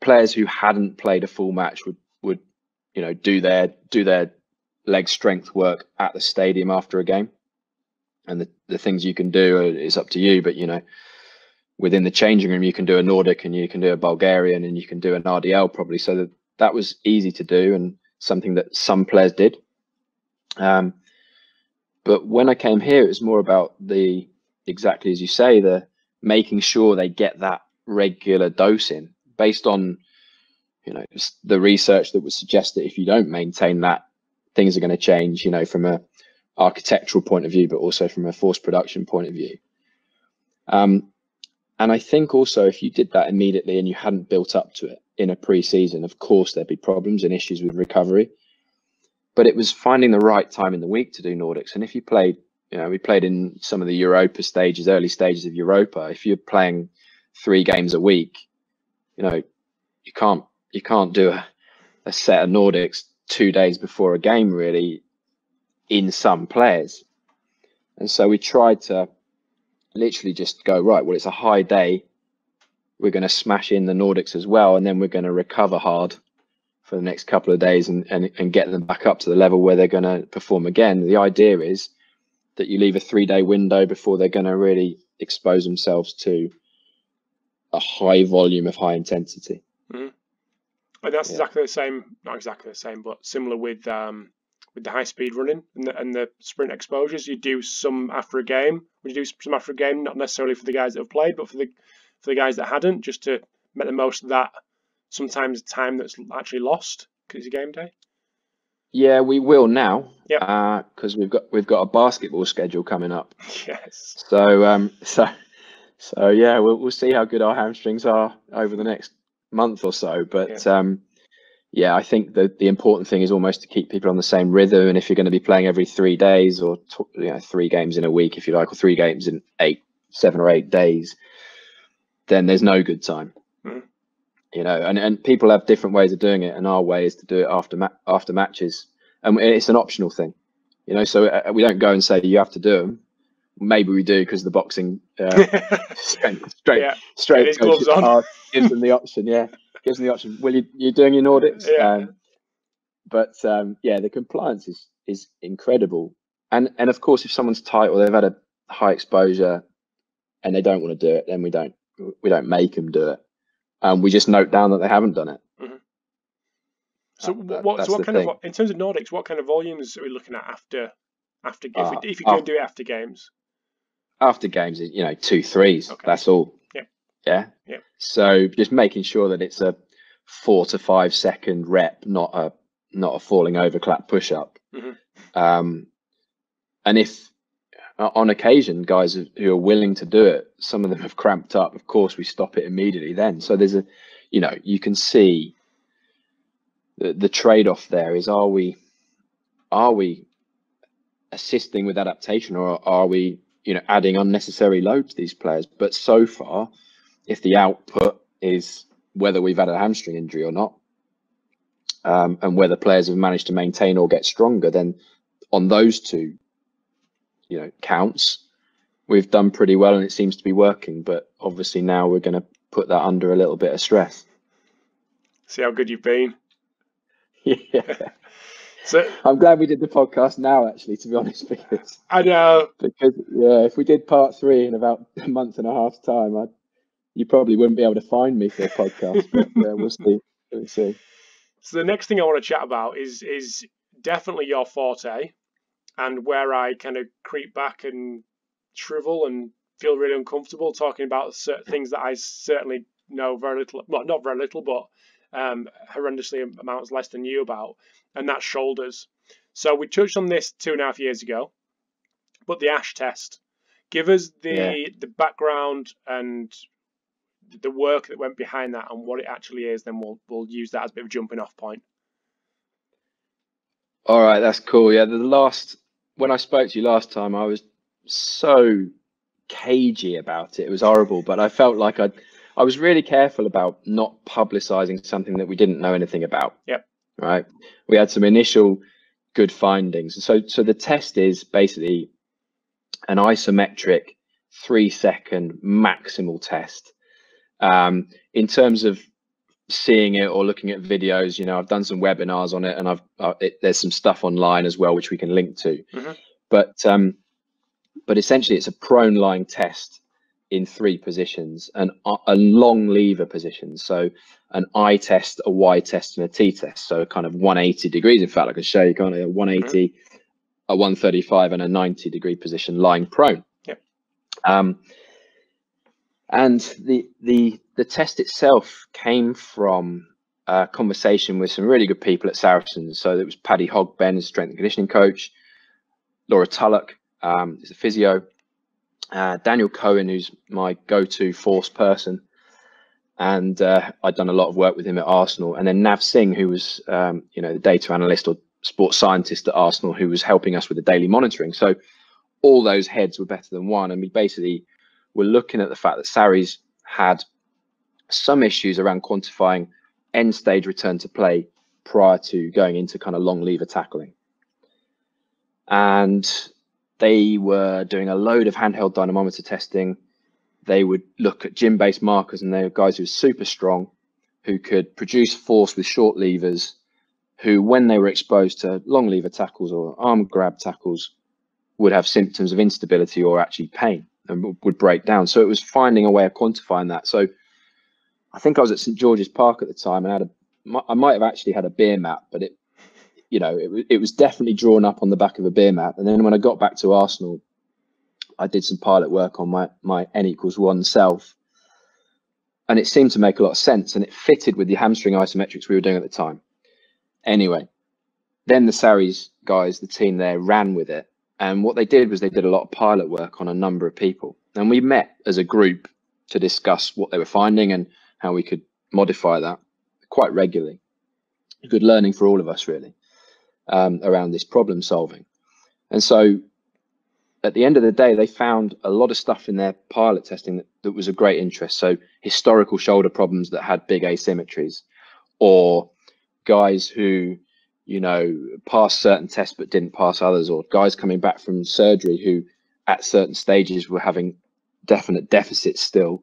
players who hadn't played a full match would would, you know, do their do their leg strength work at the stadium after a game and the, the things you can do is up to you. But you know, within the changing room, you can do a Nordic and you can do a Bulgarian and you can do an RDL probably. So that that was easy to do and something that some players did. Um, but when I came here, it was more about the exactly as you say, the making sure they get that regular dose in based on you know the research that would suggest that if you don't maintain that things are going to change you know from a architectural point of view, but also from a force production point of view. Um, and I think also if you did that immediately and you hadn't built up to it in a pre-season, of course there'd be problems and issues with recovery. But it was finding the right time in the week to do Nordics. And if you played, you know, we played in some of the Europa stages, early stages of Europa. If you're playing three games a week, you know, you can't you can't do a, a set of Nordics two days before a game really in some players. And so we tried to literally just go, right, well, it's a high day. We're going to smash in the Nordics as well. And then we're going to recover hard for the next couple of days and, and, and get them back up to the level where they're going to perform again. The idea is that you leave a three day window before they're going to really expose themselves to a high volume of high intensity. Mm. And that's yeah. exactly the same, not exactly the same, but similar with um, with the high speed running and the, and the sprint exposures. You do some after a game. Would you do some after a game? Not necessarily for the guys that have played, but for the for the guys that hadn't, just to make the most of that. Sometimes time that's actually lost because it's a game day? Yeah, we will now. Yeah. Because we've got we've got a basketball schedule coming up. Yes. So um so so yeah, we'll we'll see how good our hamstrings are over the next month or so. But um yeah, I think the the important thing is almost to keep people on the same rhythm. And if you're going to be playing every three days or t- you know three games in a week, if you like, or three games in eight, seven or eight days, then there's no good time. Mhm. You know, and, and people have different ways of doing it, and our way is to do it after ma- after matches, and it's an optional thing. You know, so uh, we don't go and say you have to do them. Maybe we do because the boxing uh, straight straight Yeah, straight his coach on. uh, gives them the option. Yeah, gives them the option. Will you you doing your Nordics? Yeah. Um, but um, yeah, the compliance is is incredible. And and of course, if someone's tight or they've had a high exposure and they don't want to do it, then we don't we don't make them do it. Um, we just note down that they haven't done it. So That- that- what? So what kind thing. of in terms of Nordics, what kind of volumes are we looking at after after if, Uh, we, if you can af- do it after games? After games, you know, two threes. Okay. That's all. Yeah. Yeah. Yep. So just making sure that it's a four to five second rep, not a not a falling over clap push up. Mhm. Um, and if on occasion guys who who are willing to do it, some of them have cramped up. Of course, we stop it immediately. Then, so there's a, you know, you can see the the trade off there is: are we are we assisting with adaptation, or are we, you know, adding unnecessary load to these players? But so far, if the output is whether we've had a hamstring injury or not, um, and whether players have managed to maintain or get stronger, then on those two, you know, counts, we've done pretty well, and it seems to be working. But obviously now we're going to put that under a little bit of stress. See how good you've been. yeah, So I'm glad we did the podcast now. Actually, to be honest, because I know. because yeah, if we did part three in about a month and a half's time, I you probably wouldn't be able to find me for a podcast. But uh, we'll see. We'll see. So the next thing I want to chat about is is definitely your forte, and where I kind of creep back and shrivel and feel really uncomfortable talking about certain things that I certainly know very little, well, not very little, but um, horrendously amounts less than you about, and that's shoulders. So we touched on this two and a half years ago, but the Ash test. Give us the Yeah. the background and the work that went behind that and what it actually is. Then we'll we'll use that as a bit of a jumping off point. All right, that's cool. Yeah, the last when I spoke to you last time, I was so cagey about it. It was horrible, but I felt like I I was really careful about not publicizing something that we didn't know anything about. Yep. Right. We had some initial good findings. So so the test is basically an isometric three second maximal test. Um, in terms of seeing it or looking at videos, you know, I've done some webinars on it, and I've uh, it, there's some stuff online as well which we can link to. Mhm. But um, but essentially, it's a prone lying test in three positions, and a long lever position. So an I test, a Y test, and a T test. So kind of 180 degrees. In fact, I can show you kind of a 180, a 135, and a 90 degree position lying prone. Yep. Um, and the the the test itself came from a conversation with some really good people at Saracens. So it was Paddy Hogben, strength and conditioning coach, Laura Tullock, um, is a physio, uh, Daniel Cohen, who's my go-to force person, and uh, I'd done a lot of work with him at Arsenal, and then Nav Singh, who was um, you know the data analyst or sports scientist at Arsenal, who was helping us with the daily monitoring. So all those heads were better than one, and we basically were looking at the fact that Sarries had some issues around quantifying end stage return to play prior to going into kind of long lever tackling. And they were doing a load of handheld dynamometer testing. They would look at gym based markers, and they were guys who were super strong, who could produce force with short levers, who, when they were exposed to long lever tackles or arm grab tackles, would have symptoms of instability or actually pain and would break down. So it was finding a way of quantifying that. So I think I was at St George's Park at the time and had a, I might have actually had a beer mat, but it, you know, it, it was definitely drawn up on the back of a beer mat. And then when I got back to Arsenal, I did some pilot work on my my n equals one self, and it seemed to make a lot of sense, and it fitted with the hamstring isometrics we were doing at the time. Anyway, then the Sarries guys, the team there, ran with it. And what they did was they did a lot of pilot work on a number of people. And we met as a group to discuss what they were finding and how we could modify that quite regularly. Good learning for all of us, really, um, around this problem solving. And so at the end of the day, they found a lot of stuff in their pilot testing that, that was of great interest. So historical shoulder problems that had big asymmetries, or guys who, you know, passed certain tests but didn't pass others, or guys coming back from surgery who at certain stages were having definite deficits still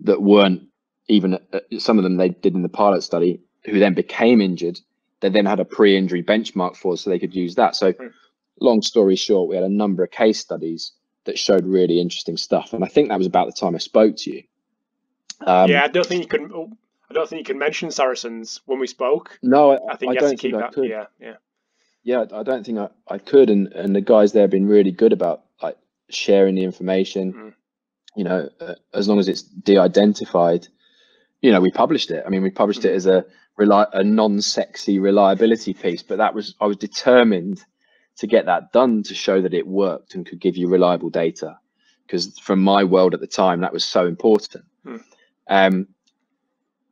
that weren't even uh, some of them they did in the pilot study who then became injured they then had a pre-injury benchmark for so they could use that. So mm. long story short we had a number of case studies that showed really interesting stuff and i think that was about the time i spoke to you. Um, yeah i don't think you can oh, i don't think you can mention saracens when we spoke. No i, I think I you have to keep that yeah yeah. Yeah i don't think i, I could and, and the guys there have been really good about like sharing the information. Mm you know, uh, as long as it's de-identified, you know, we published it. I mean, we published it as a a non-sexy reliability piece, but that was I was determined to get that done to show that it worked and could give you reliable data, because from my world at the time, that was so important. Hmm. Um,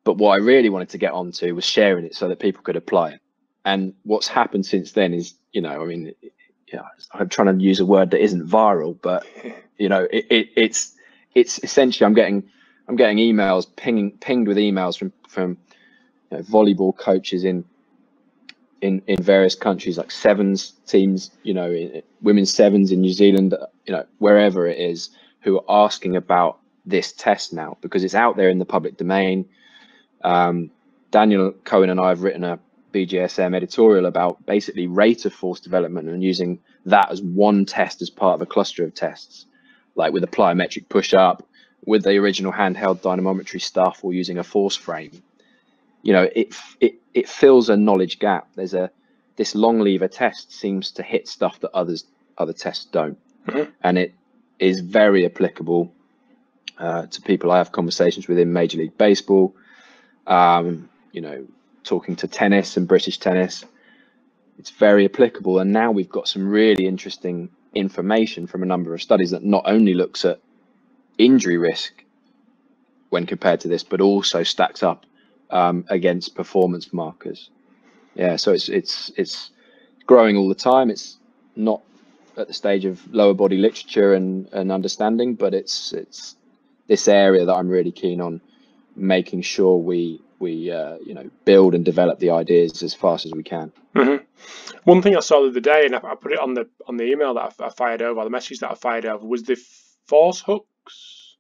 but what I really wanted to get onto was sharing it so that people could apply it. And what's happened since then is, you know, I mean, yeah, I'm trying to use a word that isn't viral, but you know, it, it, it's it's essentially I'm getting I'm getting emails pinging pinged with emails from from you know, volleyball coaches in in in various countries like sevens teams, you know, in, women's sevens in New Zealand, you know, wherever it is, who are asking about this test now because it's out there in the public domain. Um, Daniel Cohen and I have written a BJSM editorial about basically rate of force development and using that as one test as part of a cluster of tests like with a plyometric push up, with the original handheld dynamometry stuff, or using a force frame. You know, it it it fills a knowledge gap. There's a this long lever test seems to hit stuff that others other tests don't, mm-hmm. and it is very applicable uh, to people I have conversations with in Major League Baseball. Um, you know, talking to tennis and British tennis, it's very applicable. And now we've got some really interesting information from a number of studies that not only looks at injury risk when compared to this, but also stacks up um, against performance markers. Yeah, so it's it's it's growing all the time. It's not at the stage of lower body literature and, and understanding, but it's it's this area that I'm really keen on making sure we we uh, you know build and develop the ideas as fast as we can. Mm-hmm. One thing I saw the other day, and I, I, put it on the on the email that I, I, fired over, the message that I fired over, was the force Is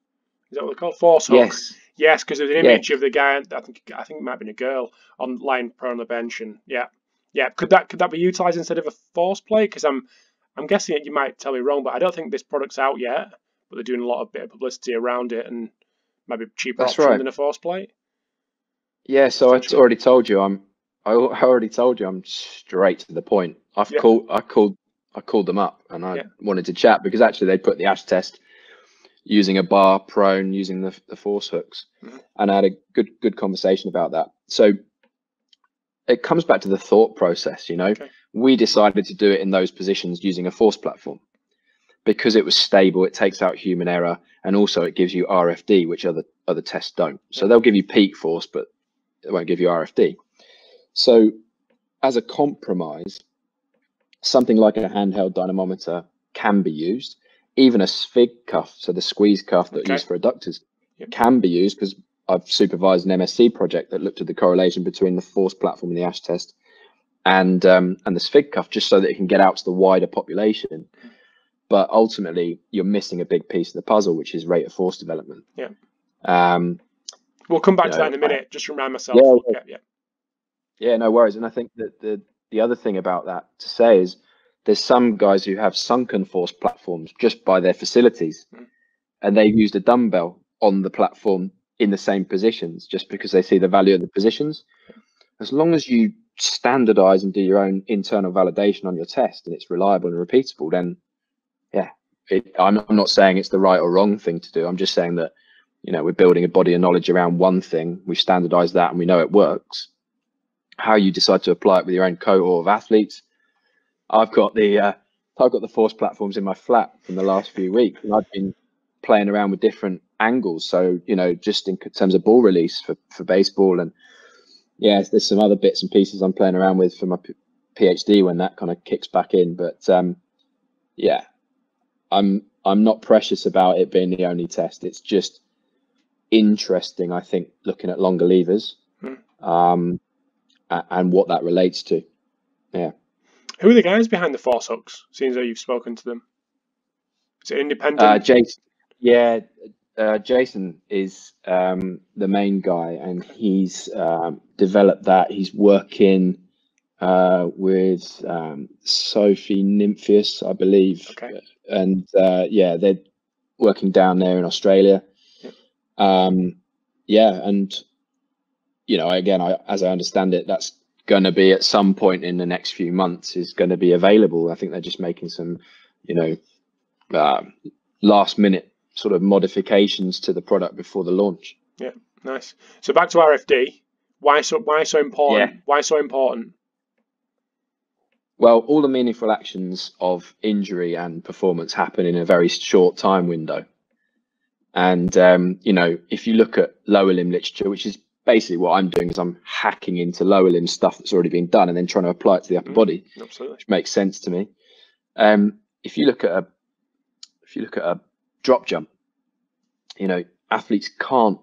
that what they're called? Force hooks. Yes. Yes, because there's an image of the guy. I think I think it might have been a girl on lying prone on the bench, and yeah, yeah. Could that could that be utilized instead of a force plate? Because I'm I'm guessing it. you might tell me wrong, but I don't think this product's out yet. But they're doing a lot of bit of publicity around it, and maybe cheaper That's option right. than a force plate. Yeah, so I already told you I'm. I already told you I'm straight to the point. I've yeah. called. I called. I called them up and I yeah. wanted to chat because actually they put the ash test using a bar prone using the, the force hooks, mm-hmm. and I had a good good conversation about that. So it comes back to the thought process. You know, okay. we decided to do it in those positions using a force platform because it was stable. It takes out human error, and also it gives you RFD, which other other tests don't. So they'll give you peak force, but it won't give you RFD. So as a compromise, something like a handheld dynamometer can be used. Even a sphyg cuff, so the squeeze cuff that okay. used for adductors, yep. can be used because I've supervised an MSc project that looked at the correlation between the force platform and the ASH test and um, and the sphyg cuff just so that it can get out to the wider population. But ultimately, you're missing a big piece of the puzzle, which is rate of force development. Yeah. Um, We'll come back to that in a minute. Just remind myself. Yeah, yeah. yeah. Yeah, no worries. And I think that the the other thing about that to say is there's some guys who have sunken force platforms just by their facilities, mm. and they've used a dumbbell on the platform in the same positions just because they see the value of the positions. As long as you standardize and do your own internal validation on your test and it's reliable and repeatable, then yeah, it, I'm, I'm not saying it's the right or wrong thing to do. I'm just saying that you know we're building a body of knowledge around one thing we've standardized that and we know it works how you decide to apply it with your own cohort of athletes. I've got the uh, I've got the force platforms in my flat from the last few weeks, and I've been playing around with different angles. So you know, just in terms of ball release for for baseball, and yeah, there's some other bits and pieces I'm playing around with for my PhD when that kind of kicks back in. But um, yeah, I'm I'm not precious about it being the only test. It's just interesting, I think, looking at longer levers hmm. um, and what that relates to. Yeah. Who are the guys behind the Force Hooks? Seems though you've spoken to them, is it independent? Uh, Jason, yeah, uh, Jason is um, the main guy, and he's um, developed that. He's working uh, with um, Sophie Nimphius, I believe, okay. and uh, yeah, they're working down there in Australia. Um, yeah, and you know, again, I, as I understand it, that's going to be at some point in the next few months is going to be available. I think they're just making some, you know, uh, last minute sort of modifications to the product before the launch. Yeah, nice. So back to RFD. Why so why so important? Yeah. Why so important? Well, all the meaningful actions of injury and performance happen in a very short time window. And um, you know, if you look at lower limb literature, which is basically what I'm doing, is I'm hacking into lower limb stuff that's already been done and then trying to apply it to the upper mm, body, absolutely. which makes sense to me. Um, if you look at a if you look at a drop jump, you know, athletes can't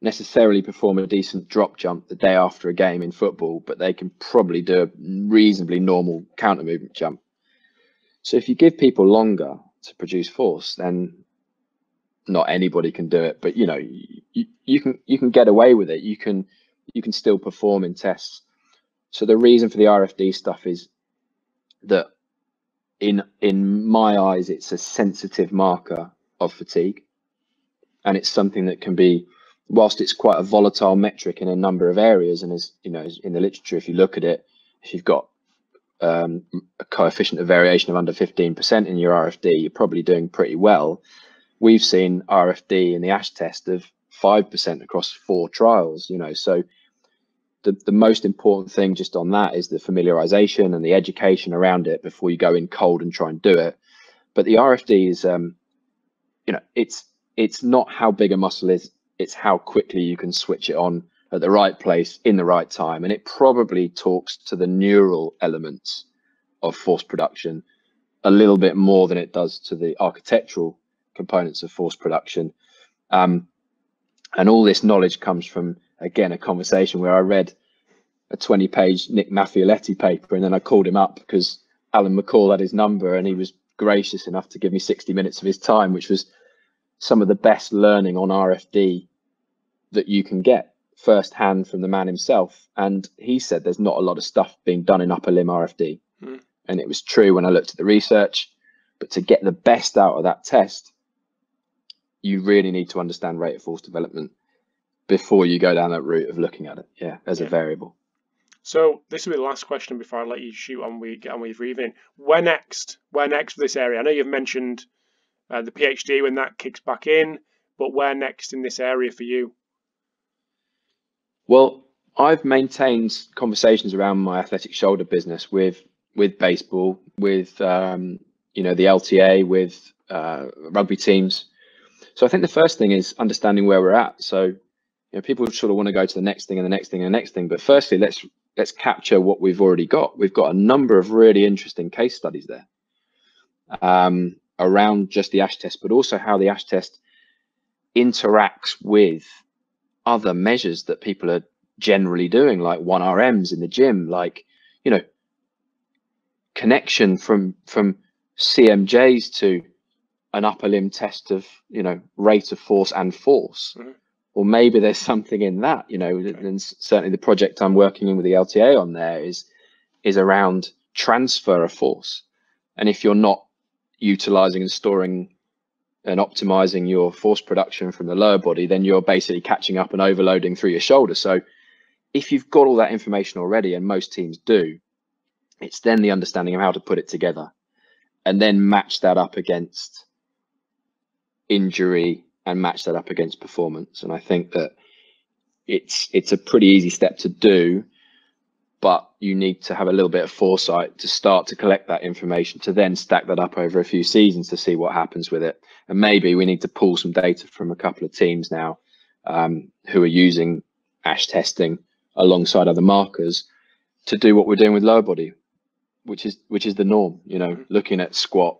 necessarily perform a decent drop jump the day after a game in football, but they can probably do a reasonably normal counter movement jump. So if you give people longer to produce force, then not anybody can do it, but you know, you, you can you can get away with it. You can you can still perform in tests. So the reason for the RFD stuff is that in in my eyes, it's a sensitive marker of fatigue, and it's something that can be, whilst it's quite a volatile metric in a number of areas, and as you know, in the literature, if you look at it, if you've got um, a coefficient of variation of under 15% in your RFD, you're probably doing pretty well we've seen RFD in the ASH test of 5% across four trials, you know, so the, the most important thing just on that is the familiarization and the education around it before you go in cold and try and do it. But the RFD is, um, you know, it's, it's not how big a muscle is, it's how quickly you can switch it on at the right place in the right time. And it probably talks to the neural elements of force production a little bit more than it does to the architectural components of force production. Um, and all this knowledge comes from, again, a conversation where I read a 20 page Nick Maffiuletti paper and then I called him up because Alan McCall had his number and he was gracious enough to give me 60 minutes of his time, which was some of the best learning on RFD that you can get firsthand from the man himself. And he said there's not a lot of stuff being done in upper limb RFD. Mm. And it was true when I looked at the research. But to get the best out of that test, you really need to understand rate of force development before you go down that route of looking at it. Yeah, as yeah. a variable. So this will be the last question before I let you shoot on we get on with breathing. Where next? Where next for this area? I know you've mentioned uh, the PhD when that kicks back in, but where next in this area for you? Well, I've maintained conversations around my athletic shoulder business with with baseball, with um, you know the LTA, with uh, rugby teams, so I think the first thing is understanding where we're at. So you know, people sort of want to go to the next thing and the next thing and the next thing. But firstly, let's let's capture what we've already got. We've got a number of really interesting case studies there um, around just the ASH test, but also how the ASH test interacts with other measures that people are generally doing, like one RMs in the gym, like you know, connection from from CMJs to an upper limb test of you know rate of force and force mm-hmm. or maybe there's something in that you know okay. and certainly the project i'm working in with the lta on there is is around transfer of force and if you're not utilizing and storing and optimizing your force production from the lower body then you're basically catching up and overloading through your shoulder so if you've got all that information already and most teams do it's then the understanding of how to put it together and then match that up against injury and match that up against performance. And I think that it's it's a pretty easy step to do. but you need to have a little bit of foresight to start to collect that information to then stack that up over a few seasons to see what happens with it. And maybe we need to pull some data from a couple of teams now um, who are using ash testing alongside other markers to do what we're doing with lower body, which is which is the norm. You know, mm-hmm. looking at squat,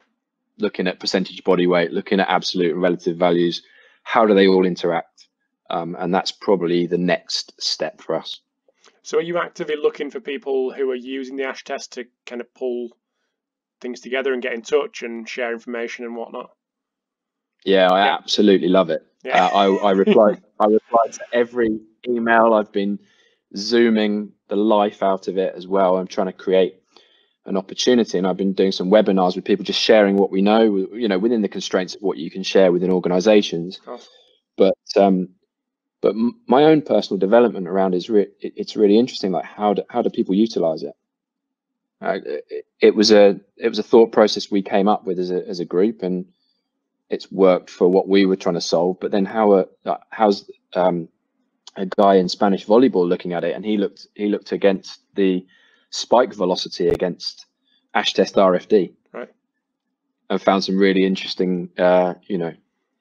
looking at percentage body weight, looking at absolute and relative values. How do they all interact? Um, and that's probably the next step for us. So, are you actively looking for people who are using the Ash test to kind of pull things together and get in touch and share information and whatnot? Yeah, I yeah. absolutely love it. Yeah. Uh, I, I reply I reply to every email. I've been zooming the life out of it as well. I'm trying to create an opportunity, and I've been doing some webinars with people, just sharing what we know. You know, within the constraints of what you can share within organisations. But um, but my own personal development around is re- it's really interesting. Like how do how do people utilize it? Uh, it? It was a it was a thought process we came up with as a as a group, and it's worked for what we were trying to solve. But then how uh, how's um, a guy in Spanish volleyball looking at it, and he looked he looked against the spike velocity against Ash Test RFD, right, and found some really interesting, uh, you know,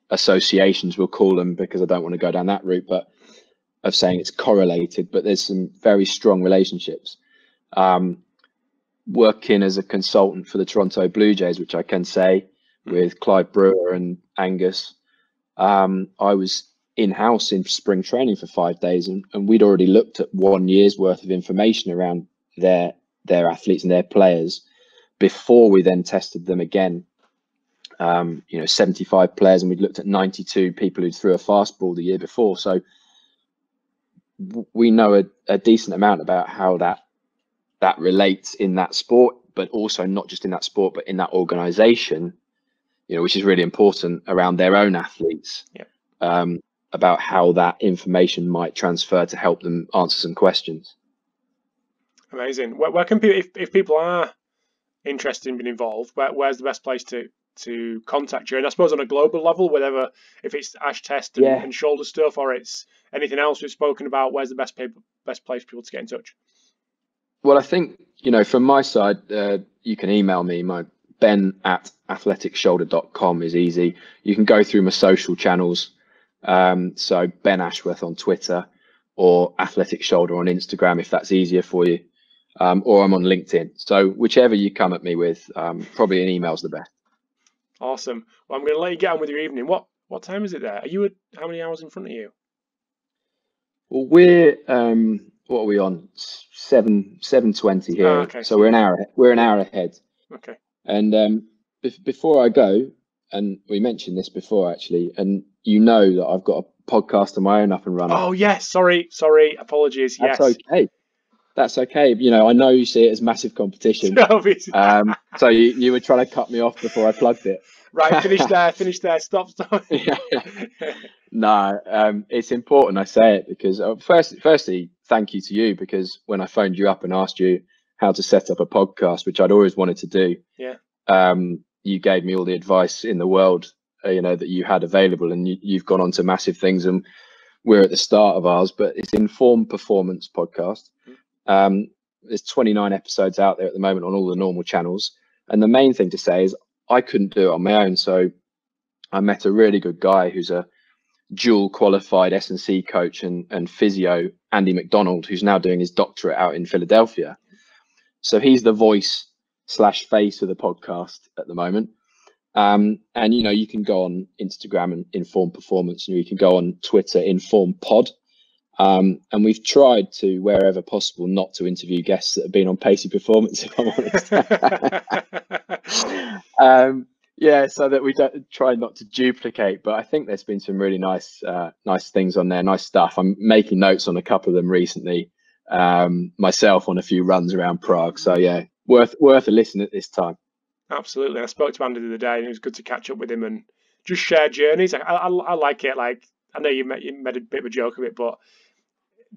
associations. We'll call them because I don't want to go down that route, but of saying it's correlated. But there's some very strong relationships. Um, working as a consultant for the Toronto Blue Jays, which I can say with Clive Brewer and Angus, um, I was in house in spring training for five days, and, and we'd already looked at one year's worth of information around their their athletes and their players before we then tested them again. Um, you know, 75 players, and we'd looked at 92 people who threw a fastball the year before. So we know a, a decent amount about how that that relates in that sport, but also not just in that sport, but in that organization. You know, which is really important around their own athletes. Yeah. Um, about how that information might transfer to help them answer some questions. Amazing. Where, where can people, if, if people are interested in being involved, where, where's the best place to to contact you? And I suppose on a global level, whatever, if it's ash test and, yeah. and shoulder stuff or it's anything else we've spoken about, where's the best people, best place for people to get in touch? Well, I think you know from my side, uh, you can email me. My ben at athleticshoulder.com is easy. You can go through my social channels. Um, so Ben Ashworth on Twitter or Athletic Shoulder on Instagram if that's easier for you um, or I'm on LinkedIn. So whichever you come at me with, um, probably an email's the best. Awesome. Well, I'm going to let you get on with your evening. What what time is it there? Are you at, how many hours in front of you? Well, we're um, what are we on? Seven seven twenty here. Oh, okay. So we're an hour we're an hour ahead. Okay. And um, before I go, and we mentioned this before actually, and you know that I've got a podcast of my own up and running. Oh yes, sorry, sorry, apologies. That's yes. okay that's okay. You know, I know you see it as massive competition. um, so you, you were trying to cut me off before I plugged it. Right, finish there, finish there, stop, stop. yeah. No, um, it's important I say it because uh, first, firstly, thank you to you because when I phoned you up and asked you how to set up a podcast, which I'd always wanted to do, yeah, um, you gave me all the advice in the world, uh, you know, that you had available, and you, you've gone on to massive things, and we're at the start of ours, but it's Informed Performance Podcast. Mm. Um, there's 29 episodes out there at the moment on all the normal channels. And the main thing to say is I couldn't do it on my own. So I met a really good guy who's a dual qualified S&C coach and, and physio, Andy McDonald, who's now doing his doctorate out in Philadelphia. So he's the voice slash face of the podcast at the moment. Um, and you know, you can go on Instagram and inform performance, and you can go on Twitter, inform pod. Um, and we've tried to, wherever possible, not to interview guests that have been on Pacey Performance, if I'm honest. um, yeah, so that we don't try not to duplicate. But I think there's been some really nice, uh, nice things on there, nice stuff. I'm making notes on a couple of them recently, um, myself on a few runs around Prague. So yeah, worth worth a listen at this time. Absolutely, I spoke to Andy the other day, and it was good to catch up with him and just share journeys. I, I, I like it. Like I know you made, you made a bit of a joke of it, but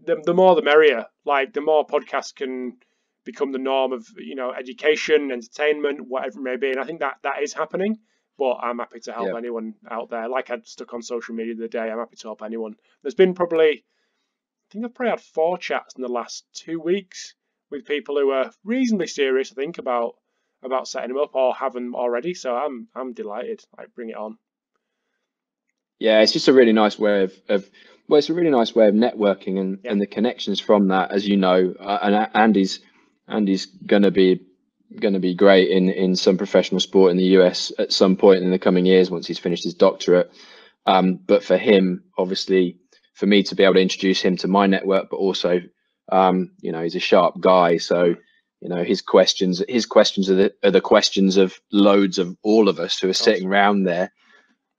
the, the more the merrier. Like the more podcasts can become the norm of you know education, entertainment, whatever it may be. And I think that that is happening. But I'm happy to help yeah. anyone out there. Like I stuck on social media the day, I'm happy to help anyone. There's been probably, I think I've probably had four chats in the last two weeks with people who are reasonably serious, I think, about about setting them up or have them already. So I'm I'm delighted. Like, bring it on. Yeah, it's just a really nice way of, of well, it's a really nice way of networking and, Yeah. and the connections from that, as you know. Uh, and Andy's Andy's gonna be gonna be great in in some professional sport in the US at some point in the coming years once he's finished his doctorate. Um, but for him, obviously, for me to be able to introduce him to my network, but also, um, you know, he's a sharp guy, so you know his questions his questions are the, are the questions of loads of all of us who are sitting around there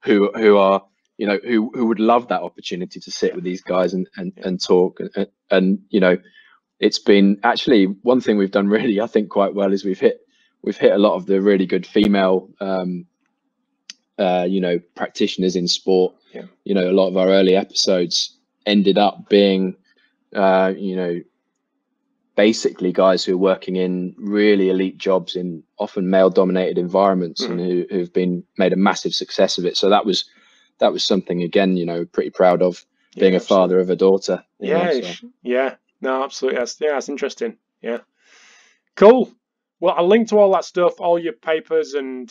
who who are you know who who would love that opportunity to sit with these guys and and, and talk. And, and you know it's been actually one thing we've done really i think quite well is we've hit we've hit a lot of the really good female um uh you know practitioners in sport. Yeah. you know a lot of our early episodes ended up being uh you know basically guys who are working in really elite jobs in often male dominated environments and who, who've been made a massive success of it. So that was that was something again you know pretty proud of being Yeah, a father of a daughter you know, Yeah, so. yeah. No, absolutely. That's yeah, that's interesting. Yeah. Cool. Well, I'll link to all that stuff, all your papers and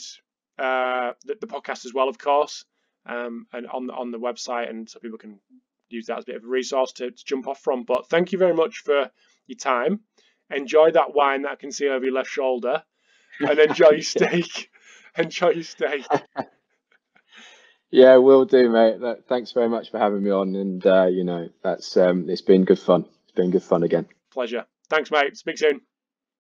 uh, the, the podcast as well, of course, um, and on the on the website, and so people can use that as a bit of a resource to, to jump off from. But thank you very much for your time. Enjoy that wine that I can see over your left shoulder, and enjoy your steak. Enjoy your steak. yeah will do mate That- thanks very much for having me on and uh, you know that's um it's been good fun it's been good fun again Pleasure. Thanks, mate. Speak soon.